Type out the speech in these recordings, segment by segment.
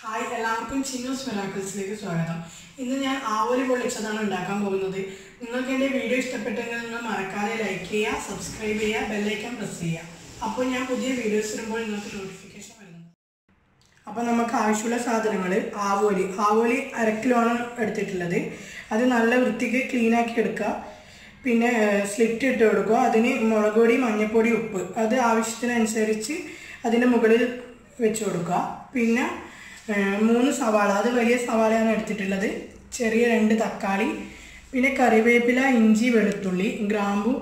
Hi എല്ലാവർക്കും ചിന്നൂസ് മെറാക്കിൾസിലേക്ക് സ്വാഗതം. ഇന്ന് ഞാൻ ആവോലി പൊള്ളിച്ചതാണ് ഉണ്ടാക്കാൻ പോകുന്നത്. നിങ്ങൾക്ക് എന്റെ വീഡിയോ ഇഷ്ടപ്പെട്ടെങ്കിൽ നിങ്ങൾ മറക്കാതെ ലൈക്ക് ചെയ്യുക സബ്സ്ക്രൈബ് ചെയ്യുക ബെല്ലൈക്കൺ പ്രസ് ചെയ്യുക. അപ്പോൾ ഞാൻ പുതിയ വീഡിയോസ് വരുമ്പോൾ നിങ്ങൾക്ക് നോട്ടിഫിക്കേഷൻ വരുന്നത് അപ്പോൾ നമുക്ക് ആവശ്യമുള്ള സാധനങ്ങൾ ആവോലി. ആവോലി അര കിലോ ആണ് എടുത്തിട്ടുള്ളത്. അത് നല്ല വൃത്തിക്ക് ക്ലീനാക്കി എടുക്കുക. പിന്നെ സ്ലിറ്റ് ഇട്ട് കൊടുക്കുക. അതിന് മുളക് പൊടി മഞ്ഞൾപ്പൊടി ഉപ്പ്. അത് ആവശ്യത്തിനനുസരിച്ച് അതിന്റെ മുകളിൽ വെച്ച് കൊടുക്കുക. പിന്നെ മൂന്ന് സവാള. അത് വലിയ സവാളയാണ് എടുത്തിട്ടുള്ളത്. ചെറിയ രണ്ട് തക്കാളി പിന്നെ കറിവേപ്പില ഇഞ്ചി വെളുത്തുള്ളി ഗ്രാമ്പു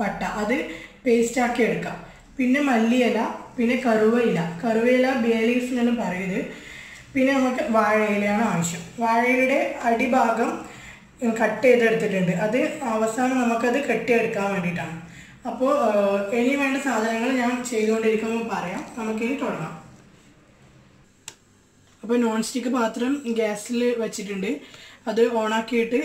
പട്ട. അത് പേസ്റ്റാക്കി എടുക്കാം. പിന്നെ മല്ലിയില പിന്നെ കറുവയില. കറുവയില ബേ ലീഫ് എന്നാണ് പറയുന്നത് പിന്നെ നമുക്ക് വാഴയിലയാണ് ആവശ്യം. വാഴയിലയുടെ അടിഭാഗം കട്ട് ചെയ്തെടുത്തിട്ടുണ്ട്. അത് അവസാനം നമുക്കത് കെട്ടിയെടുക്കാൻ വേണ്ടിയിട്ടാണ്. അപ്പോൾ ഇനി വേണ്ട സാധനങ്ങൾ ഞാൻ ചെയ്തുകൊണ്ടിരിക്കുമ്പോൾ പറയാം. നമുക്കിനി തുടങ്ങാം. അപ്പോൾ നോൺ സ്റ്റിക്ക് പാത്രം ഗ്യാസിൽ വെച്ചിട്ടുണ്ട്. അത് ഓണാക്കിയിട്ട്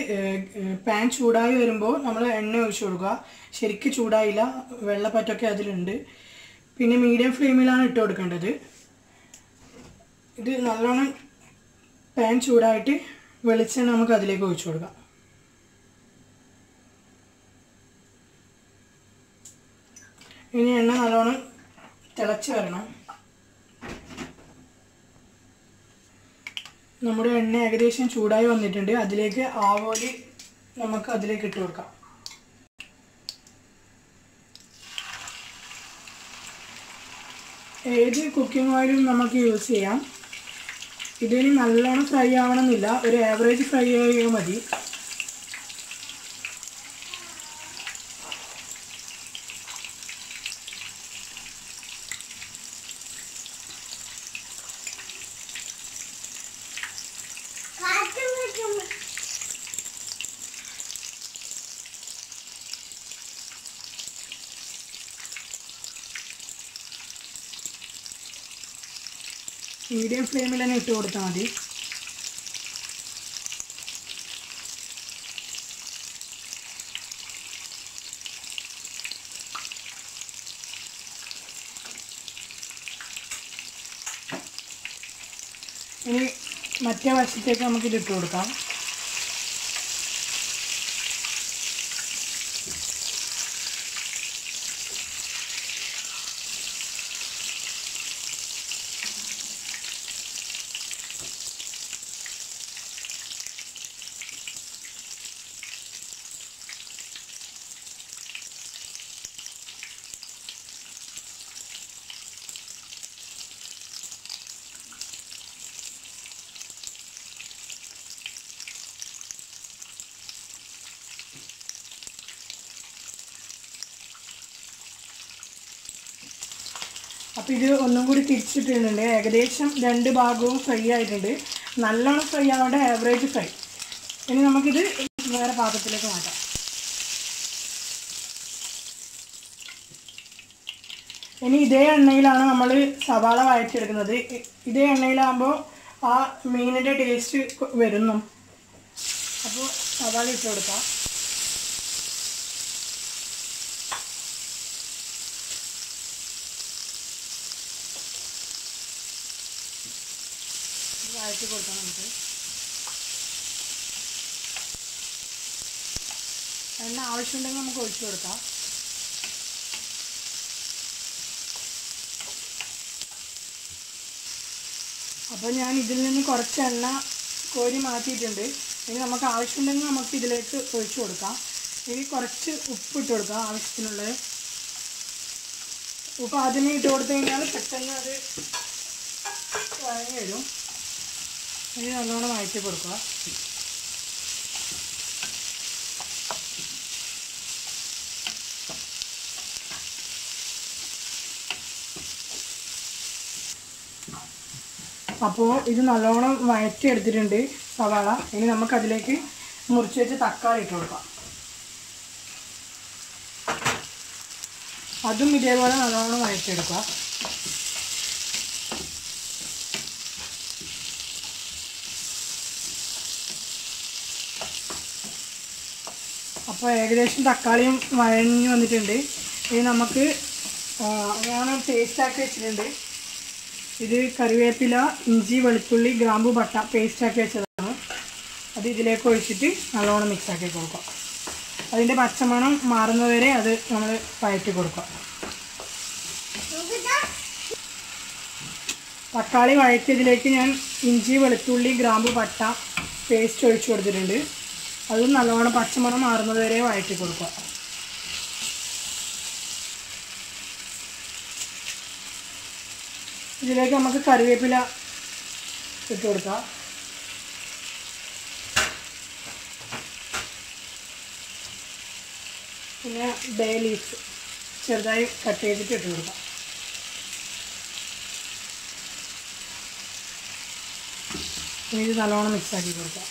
പാൻ ചൂടായി വരുമ്പോൾ നമ്മൾ എണ്ണ ഒഴിച്ചു കൊടുക്കുക. ശരിക്കും ചൂടായില്ല. വെള്ളപ്പറ്റൊക്കെ അതിലുണ്ട്. പിന്നെ മീഡിയം ഫ്ലെയിമിലാണ് ഇട്ട് കൊടുക്കേണ്ടത്. ഇത് നല്ലോണം പാൻ ചൂടായിട്ട് വെളിച്ചെണ്ണ നമുക്ക് അതിലേക്ക് ഒഴിച്ചു കൊടുക്കാം. ഇനി എണ്ണ നല്ലോണം തിളച്ച് വരണം. നമ്മുടെ എണ്ണ ഏകദേശം ചൂടായി വന്നിട്ടുണ്ട്. അതിലേക്ക് ആവോലി നമുക്ക് അതിലേക്ക് ഇട്ട് കൊടുക്കാം. ഏത് കുക്കിംഗ് ഓയിലും നമുക്ക് യൂസ് ചെയ്യാം. ഇതിന് നല്ലോണം ഫ്രൈ ആവണമെന്നില്ല. ഒരു ആവറേജ് ഫ്രൈ ആയാൽ മതി. മീഡിയം ഫ്ലെയിമിൽ തന്നെ ഇട്ട് കൊടുത്താൽ മതി. ഇനി മറ്റേ വശത്തേക്ക് നമുക്ക് ഇത് ഇട്ട് കൊടുക്കാം. അപ്പോൾ ഇത് ഒന്നും കൂടി തിരിച്ചിട്ടിട്ടുണ്ട്. ഏകദേശം രണ്ട് ഭാഗവും ഫ്രൈ ആയിട്ടുണ്ട്. നല്ലോണം ഫ്രൈ ആവേണ്ട ആവറേജ് ഫ്രൈ. ഇനി നമുക്കിത് വേറെ പാത്രത്തിലേക്ക് മാറ്റാം. ഇനി ഇതേ എണ്ണയിലാണ് നമ്മൾ സവാള വഴറ്റിയെടുക്കുന്നത്. ഇതേ എണ്ണയിലാകുമ്പോൾ ആ മീനിന്റെ ടേസ്റ്റ് വരുന്നു. അപ്പോൾ സവാള ഇട്ട് കൊടുക്കാം ഇത് വഴറ്റി കൊടുക്കാം നമുക്ക്. എണ്ണ ആവശ്യമുണ്ടെങ്കിൽ നമുക്ക് ഒഴിച്ചു കൊടുക്കാം. അപ്പോൾ ഞാൻ ഇതിൽ നിന്ന് കുറച്ച് എണ്ണ കോരി മാറ്റിയിട്ടുണ്ട്. ഇനി നമുക്ക് ആവശ്യമുണ്ടെങ്കിൽ നമുക്ക് ഇതിലേക്ക് ഒഴിച്ചു കൊടുക്കാം. ഇനി കുറച്ച് ഉപ്പ് ഇട്ട് കൊടുക്കാം ആവശ്യത്തിനുള്ളത്. ഉപ്പ് ആദ്യമേ ഇട്ട് കൊടുത്തു കഴിഞ്ഞാൽ പെട്ടെന്ന് അത് വഴങ്ങി വരും. ഇനി നല്ലോണം വഴറ്റി കൊടുക്കുക. അപ്പോൾ ഇത് നല്ലോണം വഴറ്റി എടുത്തിട്ടുണ്ട് സവാള. ഇനി നമുക്കതിലേക്ക് മുറിച്ച് വെച്ച് തക്കാളി ഇട്ട് കൊടുക്കാം. അതും ഇതേപോലെ നല്ലോണം വഴറ്റിയെടുക്കുക അപ്പോൾ ഏകദേശം തക്കാളിയും വഴഞ്ഞു വന്നിട്ടുണ്ട്. ഇനി നമുക്ക് പേസ്റ്റ് ആക്കി വെച്ചിട്ടുണ്ട്. ഇത് കറിവേപ്പില ഇഞ്ചി വെളുത്തുള്ളി ഗ്രാമ്പു പട്ട പേസ്റ്റ് ആക്കി വെച്ചതാണ്. അത് ഇതിലേക്ക് ഒഴിച്ചിട്ട് നല്ലോണം മിക്സ് ആക്കി കൊടുക്കുക അതിന്റെ പച്ചമണം മാറുന്നവരെ അത് നമ്മൾ വഴറ്റി കൊടുക്കുക തക്കാളി വഴറ്റിയതിലേക്ക് ഞാൻ ഇഞ്ചി വെളുത്തുള്ളി ഗ്രാമ്പു പട്ട പേസ്റ്റ് ഒഴിച്ചു കൊടുത്തിട്ടുണ്ട്. അതും നല്ലവണ്ണം പച്ചമണം മാറുന്നത് വരെ വഴറ്റി കൊടുക്കുക. ഇതിലേക്ക് നമുക്ക് കറിവേപ്പില ഇട്ട് കൊടുക്കാം. പിന്നെ ബേ ലീഫ് ചെറുതായി കട്ട് ചെയ്തിട്ട് ഇട്ട് കൊടുക്കാം. ഇത് നല്ലോണം മിക്സ് ആക്കി കൊടുക്കാം.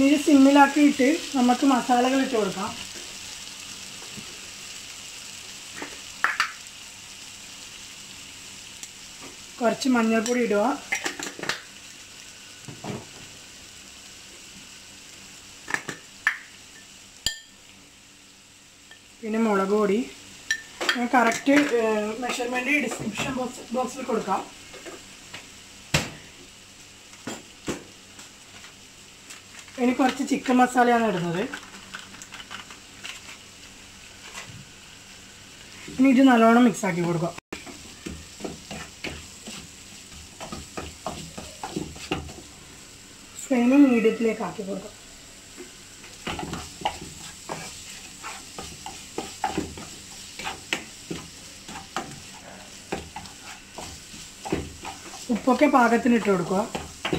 ഇനി ഇത് സിമ്മിലാക്കിയിട്ട് നമുക്ക് മസാലകൾ ഇട്ട് കൊടുക്കാം. കുറച്ച് മഞ്ഞൾപ്പൊടി ഇടുക. പിന്നെ മുളക് പൊടി. കറക്റ്റ് മെഷർമെന്റ് ഡിസ്ക്രിപ്ഷൻ ബോക്സ് ബോക്സിൽ കൊടുക്കാം. ഇനി കുറച്ച് ചിക്കൻ മസാലയാണ് ഇടുന്നത്. ഇനി ഇത് നല്ലോണം മിക്സ് ആക്കി കൊടുക്കാം. ഫ്ലെയിം മീഡിയത്തിലേക്ക് ആക്കി കൊടുക്കാം. ഉപ്പൊക്കെ പാകത്തിന് ഇട്ട് കൊടുക്കുക.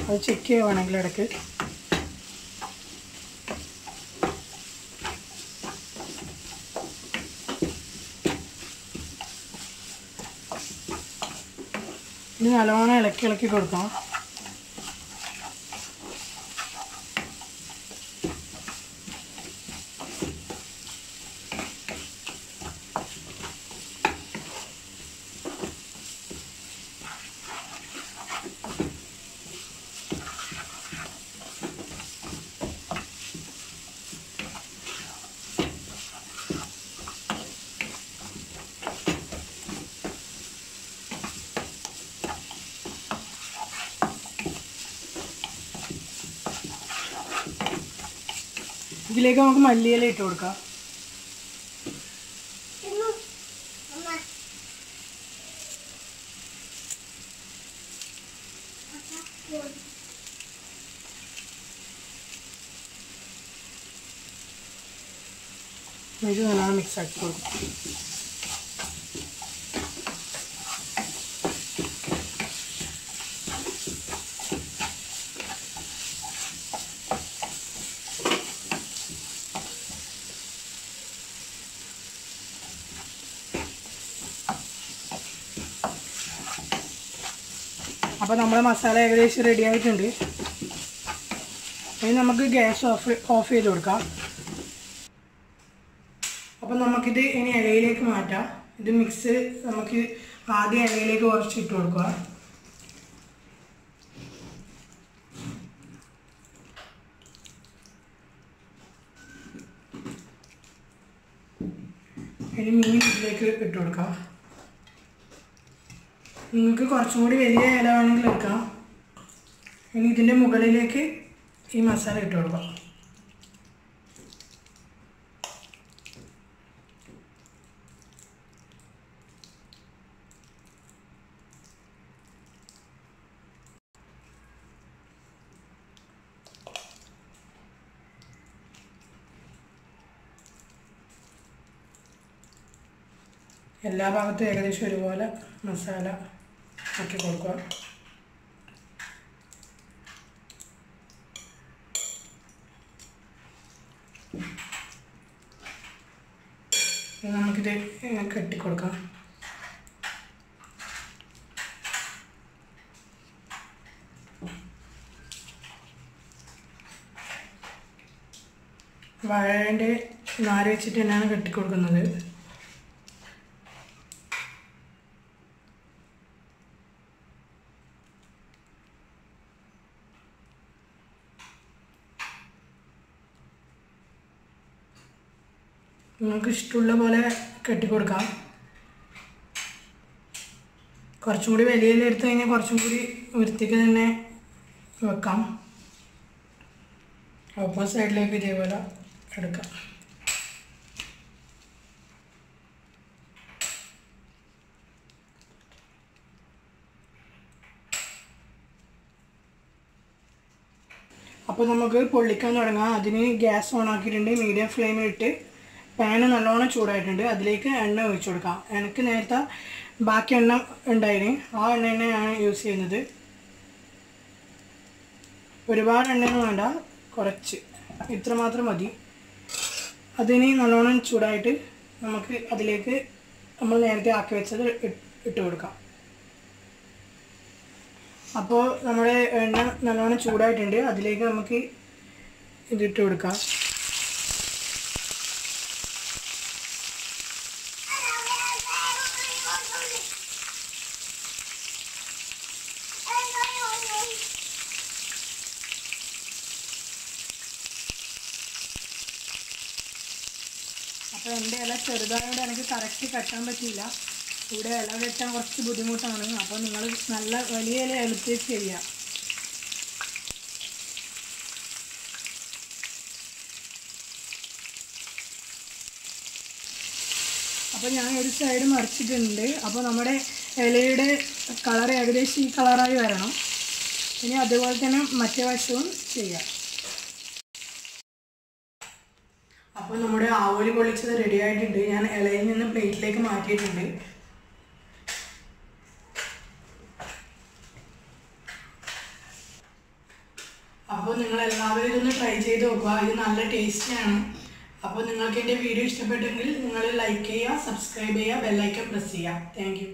അത് ചെക്ക് ചെയ്യുവാണെങ്കിൽ ഇടയ്ക്ക്. നല്ലോണം ഇളക്കി ഇളക്കി കൊടുക്കാം ഇതിലേക്ക് നമുക്ക് മല്ലിയില ഇട്ട് കൊടുക്കാം. ഇത് നല്ലോണം മിക്സ് ആക്കി കൊടുക്കും. അപ്പോൾ നമ്മുടെ മസാല ഏകദേശം റെഡി ആയിട്ടുണ്ട്. ഇനി നമുക്ക് ഗ്യാസ് ഓഫ് ഓഫ് ചെയ്ത് കൊടുക്കാം. അപ്പോൾ നമുക്കിത് ഇനി ഇലയിലേക്ക് മാറ്റാം. ഇത് മിക്സ് നമുക്ക് ആദ്യം ഇലയിലേക്ക് കുറച്ച് ഇട്ട് കൊടുക്കുക. ഇനി മീൻ ഇതിലേക്ക് ഇട്ട് കൊടുക്കാം. നിങ്ങൾക്ക് കുറച്ചും കൂടി വലിയ ഇല വേണമെങ്കിൽ എടുക്കാം. ഇനി ഇതിന്റെ മുകളിലേക്ക് ഈ മസാല ഇട്ട് കൊടുക്കാം. എല്ലാ ഭാഗത്തും ഏകദേശം ഒരുപോലെ മസാല ആക്കി കൊടുക്കുക നമുക്കിത് കെട്ടിക്കൊടുക്കാം. വാഴേന്റെ നാര് വെച്ചിട്ട് തന്നെയാണ് കെട്ടിക്കൊടുക്കുന്നത്. നിങ്ങൾക്ക് ഇഷ്ടമുള്ള പോലെ കെട്ടിക്കൊടുക്കാം. കുറച്ചും കൂടി വലിയ എടുത്തു കഴിഞ്ഞാൽ കുറച്ചും കൂടി വൃത്തിക്ക് തന്നെ വെക്കാം. അപ്പോൾ സൈഡിലേക്ക് ഇതേപോലെ എടുക്കാം. അപ്പോൾ നമുക്ക് പൊള്ളിക്കാൻ തുടങ്ങാം. അതിന് ഗ്യാസ് ഓൺ ആക്കിയിട്ടുണ്ട്. മീഡിയം ഫ്ലെയിമിലിട്ട് പാന് നല്ലോണം ചൂടായിട്ടുണ്ട്. അതിലേക്ക് എണ്ണ ഒഴിച്ചു കൊടുക്കാം. എനിക്ക് നേരത്തെ ബാക്കി എണ്ണ ഉണ്ടായിരുന്നു ആ എണ്ണ തന്നെയാണ് യൂസ് ചെയ്യുന്നത്. ഒരുപാട് എണ്ണയൊന്നും വേണ്ട. കുറച്ച്. ഇത്ര മാത്രം മതി. അതിന് നല്ലോണം ചൂടായിട്ട് നമുക്ക് അതിലേക്ക് നമ്മൾ നേരത്തെ ആക്കി വെച്ചത് ഇട്ട് കൊടുക്കാം. അപ്പോൾ നമ്മുടെ എണ്ണ നല്ലോണം ചൂടായിട്ടുണ്ട്. അതിലേക്ക് നമുക്ക് ഇതിട്ട് കൊടുക്കാം. എന്റെ ഇല ചെറുതായതുകൊണ്ട് എനിക്ക് കറക്റ്റ് കെട്ടാൻ പറ്റിയില്ല. ഇവിടെ ഇല കെട്ടാൻ കുറച്ച് ബുദ്ധിമുട്ടാണ്. അപ്പോൾ നിങ്ങൾ നല്ല വലിയ ഇല എളുപ്പത്തിൽ ചെയ്യാം. അപ്പോൾ ഞാൻ ഒരു സൈഡ് മറിച്ചിട്ടുണ്ട്. അപ്പോൾ നമ്മുടെ ഇലയുടെ കളർ ഏകദേശം ഈ കളറായി വരണം. ഇനി അതുപോലെ തന്നെ മറ്റേ വശവും ചെയ്യാം. അപ്പോൾ നമ്മുടെ ആവോലി പൊള്ളിച്ചത് റെഡി ആയിട്ടുണ്ട്. ഞാൻ ഇലയിൽ നിന്ന് പ്ലേറ്റിലേക്ക് മാറ്റിയിട്ടുണ്ട്. അപ്പോൾ നിങ്ങൾ എല്ലാവരും ഇതൊന്ന് ട്രൈ ചെയ്ത് നോക്കുക. ഇത് നല്ല ടേസ്റ്റിയാണ് അപ്പോൾ നിങ്ങൾക്ക് എന്റെ വീഡിയോ ഇഷ്ടപ്പെട്ടെങ്കിൽ നിങ്ങൾ ലൈക്ക് ചെയ്യുക സബ്സ്ക്രൈബ് ചെയ്യുക ബെല്ലൈക്കൺ പ്രസ് ചെയ്യുക. താങ്ക്